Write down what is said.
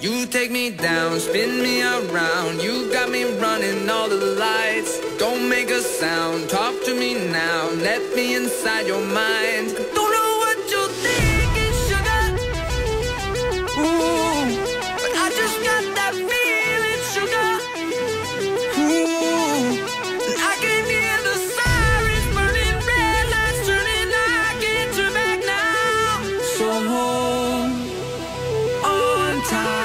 You take me down, spin me around. You got me running all the lights. Don't make a sound, talk to me now. Let me inside your mind. Don't know what you're thinking, sugar. Ooh, but I just got that feeling, sugar. Ooh, and I can hear the sirens burning Red lights turning, I can't turn back now. So hold on time